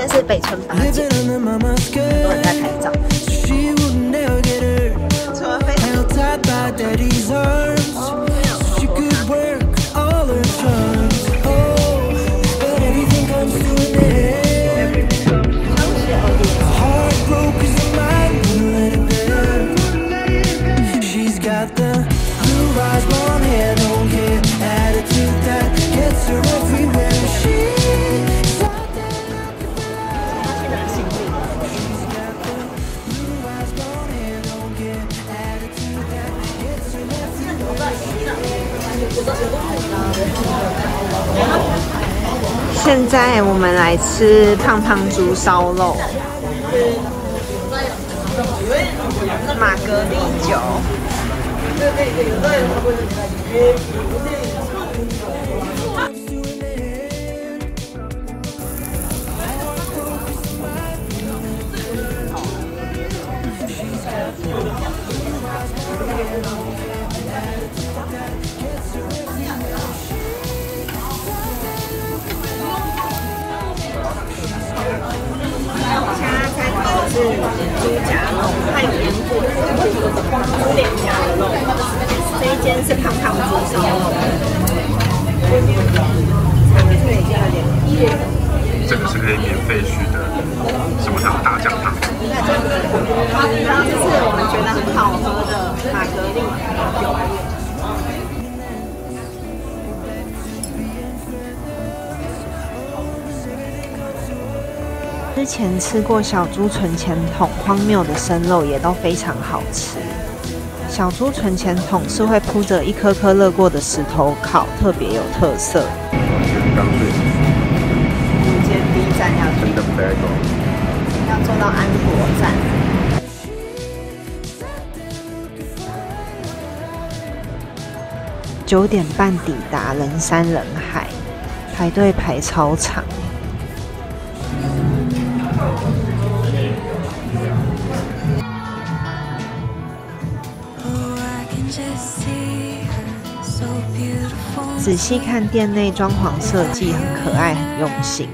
边是北村八景，很多人在拍照。现在我们来吃胖胖猪烧肉，马格利酒。是猪夹肉，它有腌过，猪脸夹的肉。这一间是胖胖猪烧肉。这个是可以免费续的，什么汤？大酱汤。然后这是我们觉得很好喝的玛格丽酒。之前吃过小猪存钱筒，荒谬的生肉也都非常好吃。小猪存钱筒是会铺着一颗颗热过的石头烤，特别有特色。刚对。今天第一站要去，要坐到安国站。九点半抵达，人山人海，排队排超长。仔细看店内装潢设计，很可爱，很用心。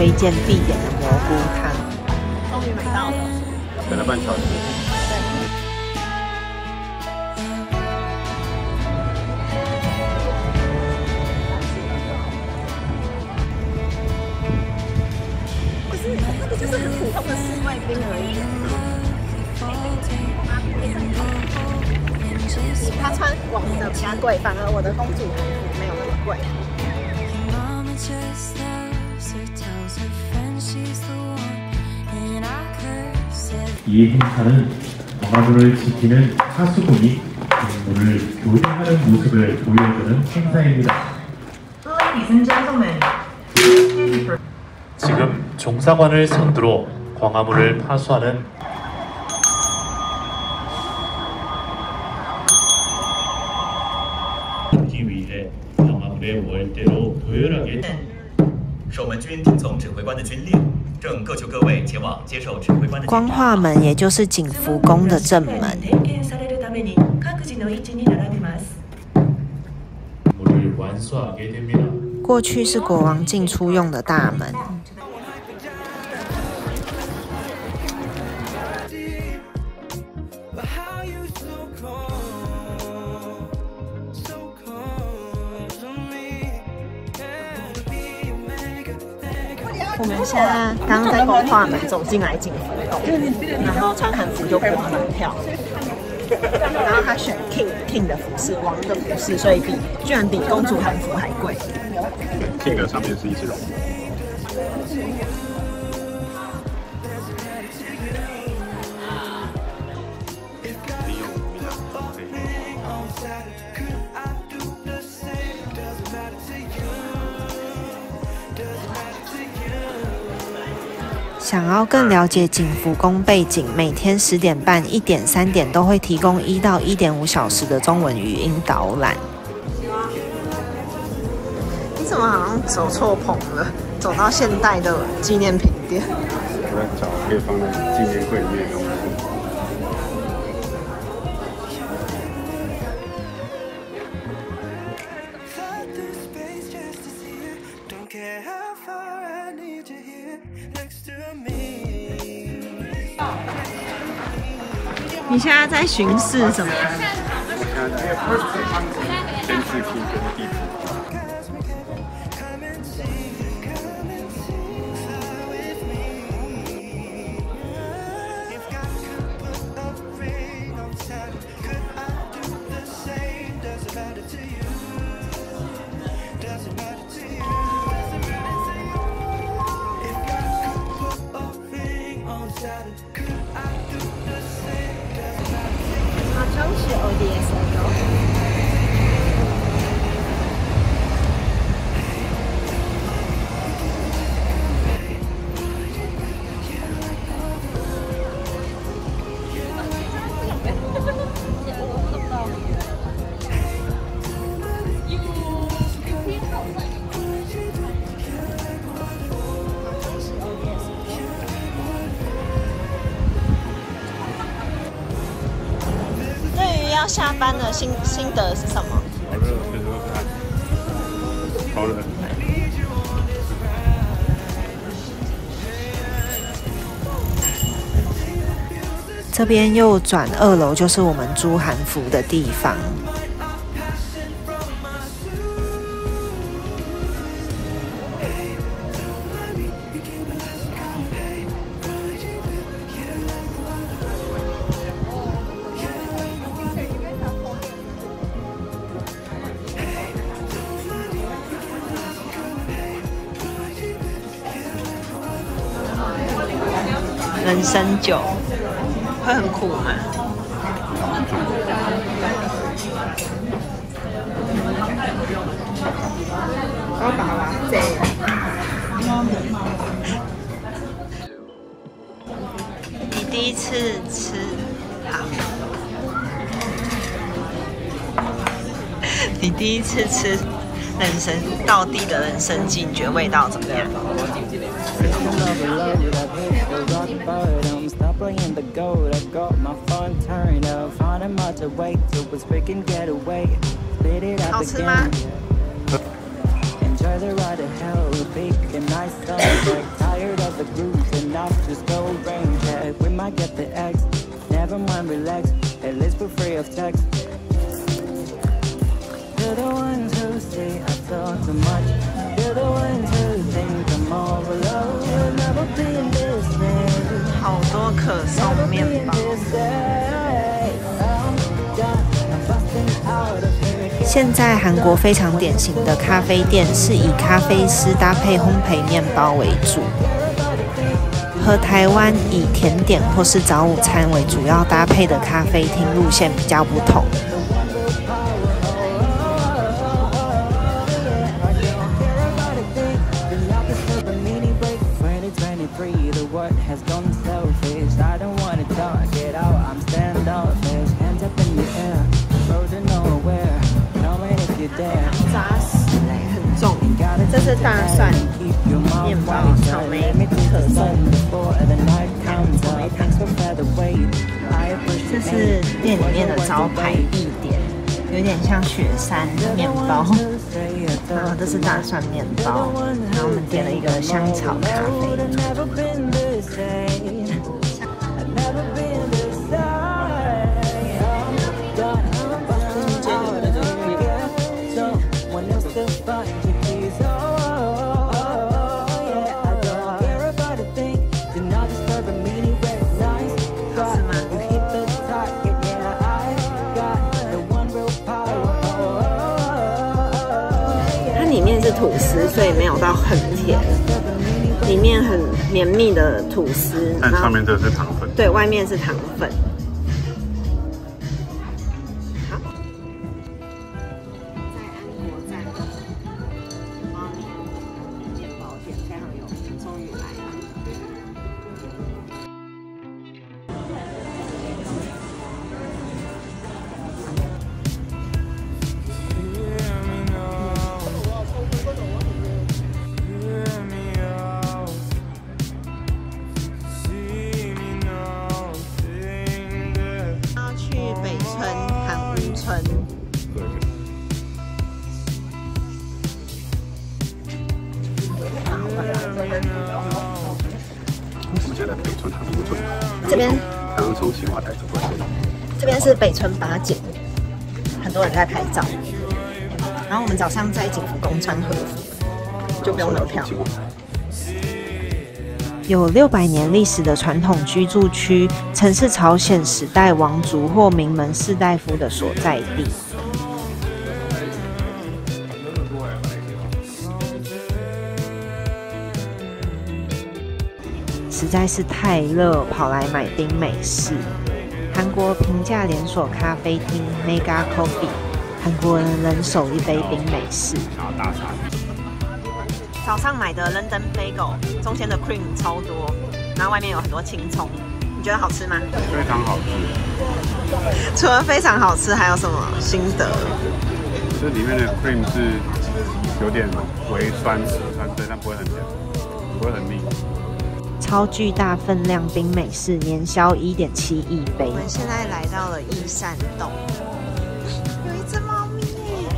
推荐必点的蘑菇汤，终于买到了，等了半小时。不是，那个就是很普通的室外冰而已。他穿网的比较贵，反而我的公主服没有那么贵。 이 행사는 광화문을 지키는 하수군이 국물을 교류하는 모습을 보여주는 행사입니다. 지금 종사관을 선두로 광화문을 파수하는 하기 위해 광화문의 월대로 도열하게 守门军听从指挥官的军令， 正，各就各位前往接受指挥官的光化门，也就是景福宫的正门。过去是国王进出用的大门。我们现在刚刚在光化门走进来景福宫，然后穿韩服就不门票，然后他选 king king 的服饰，王的服饰，所以比居然比公主韩服还贵。King 上面是一只龙。想要更了解景福宫背景，每天十点半、一点、三点都会提供一到一点五小时的中文语音导览。你怎么好像走错棚了？走到现代的纪念品店。我在找可以放在纪念柜里面现在在巡视什么？都是 ods 的哟要下班的心心得是什么？好热，这边右转二楼就是我们租韩服的地方。人参酒会很苦吗？你第一次吃好，你第一次吃人参道地的人参鸡，你觉得味道怎么样？Stop playing the 现在韩国非常典型的咖啡店是以咖啡师搭配烘焙面包为主，和台湾以甜点或是早午餐为主要搭配的咖啡厅路线比较不同。大蒜、面包、草莓、可颂。这是店里面的招牌必点，有点像雪山面包。然后这是大蒜面包，然后我们点了一个香草咖啡。吐司，所以没有到很甜，里面很绵密的吐司，但上面这是糖粉。对，外面是糖粉。是北村八景，很多人在拍照。然后我们早上在景福宫穿和服，就不用门票。有六百年历史的传统居住区，曾是朝鲜时代王族或名门士大夫的所在地。实在是太热，跑来买冰美式。韩国平价连锁咖啡厅 Mega Coffee，韩国人人手一杯冰美式。早上买的 London Bagel，中间的 cream 超多，然后外面有很多青葱，你觉得好吃吗？非常好吃。除了非常好吃，还有什么心得？这里面的 cream 是有点微酸酸对，但不会很甜，不会很腻。超巨大分量冰美式，年销一点七亿杯。我们现在来到了益善洞，有一只猫咪耶。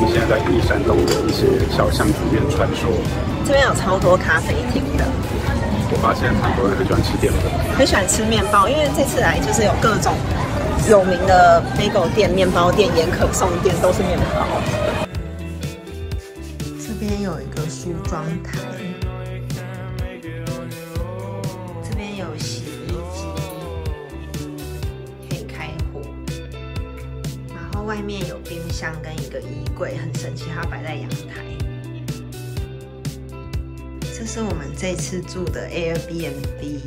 们现在在玉山洞的一些小巷子里面穿梭，这边有超多咖啡厅的。我发现很多人很喜欢吃淀粉。很喜欢吃面包，因为这次来就是有各种有名的 bagel 店、面包店、盐可颂店，都是面包。这边有一个梳妆台，外面有冰箱跟一个衣柜，很神奇，它摆在阳台。这是我们这次住的 Airbnb，